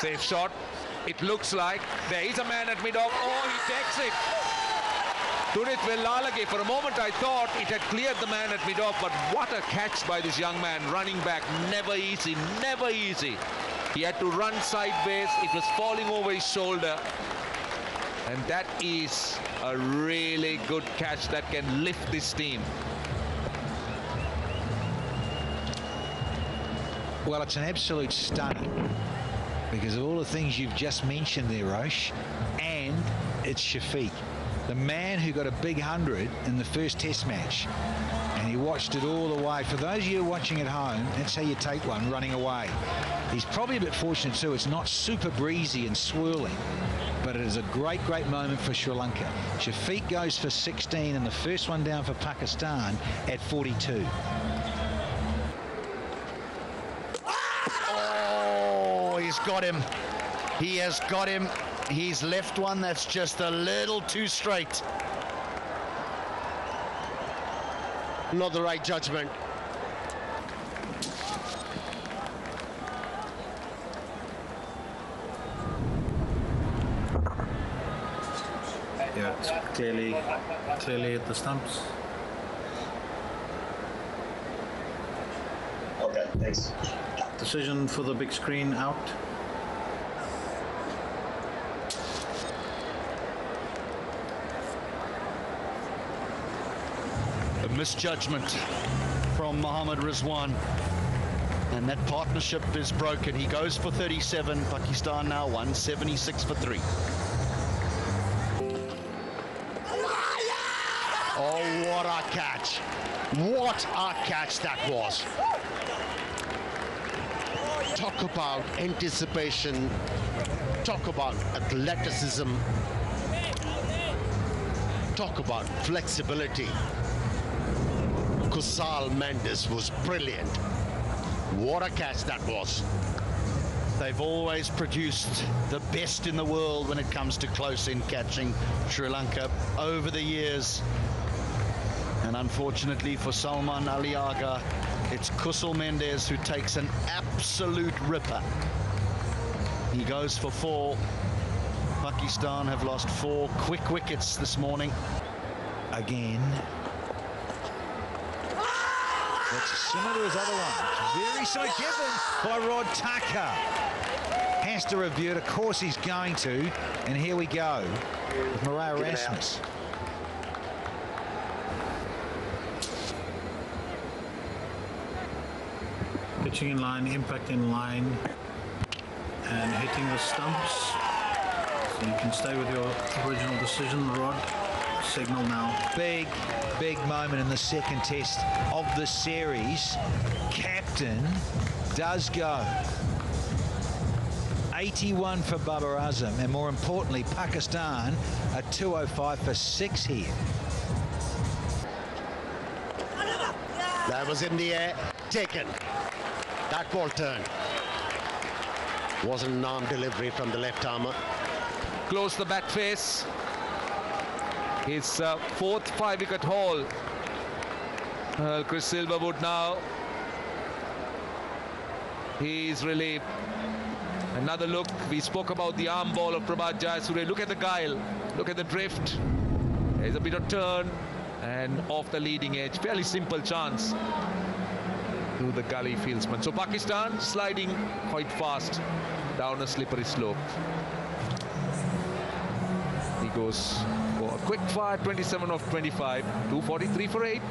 Safe shot. It looks like there is a man at mid-off. Oh, he takes it. Dunith Wellalage, for a moment I thought it had cleared the man at mid-off, but what a catch by this young man, running back, never easy, never easy. He had to run sideways, it was falling over his shoulder. And that is a really good catch that can lift this team. Well, it's an absolute stunner because of all the things you've just mentioned there, Roche, and it's Shafiq, the man who got a big hundred in the first Test match, and he watched it all the way. For those of you watching at home, that's how you take one running away. He's probably a bit fortunate too. It's not super breezy and swirling, but it is a great, great moment for Sri Lanka. Shafiq goes for 16 and the first one down for Pakistan at 42. He's got him. He has got him. He's left one that's just a little too straight. Not the right judgment. Yeah, it's clearly, clearly at the stumps. Okay, thanks. Decision for the big screen out. A misjudgment from Mohammad Rizwan. And that partnership is broken. He goes for 37. Pakistan now 176 for three. Oh, what a catch. What a catch that was. Talk about anticipation. Talk about athleticism. Talk about flexibility. Kusal Mendis was brilliant. What a catch that was. They've always produced the best in the world when it comes to close in catching Sri Lanka over the years. And unfortunately for Salman Ali Agha, it's Kusal Mendis who takes an absolute ripper. He goes for four. Pakistan have lost four quick wickets this morning. Again. That's similar to his other one. Very similar given by Rod Tucker. Has to review it. Of course he's going to. And here we go with Marais Give it out. Erasmus. Pitching in line, impact in line, and hitting the stumps. So you can stay with your original decision, Rod. Signal now. Big, big moment in the second test of the series. Captain does go. 81 for Babar Azam, and more importantly, Pakistan a 205 for six here. That was in the air, taken. That ball turned. Wasn't an arm delivery from the left armer. Close the bat face. His uh, fourth five-wicket haul. Chris Silverwood now. He's relieved. Another look. We spoke about the arm ball of Prabath Jayasuriya. Look at the guile. Look at the drift. There's a bit of turn and off the leading edge. Fairly simple chance to the gully fieldsman. So Pakistan sliding quite fast down a slippery slope. He goes for a quick fire, 27 of 25, 243 for 8.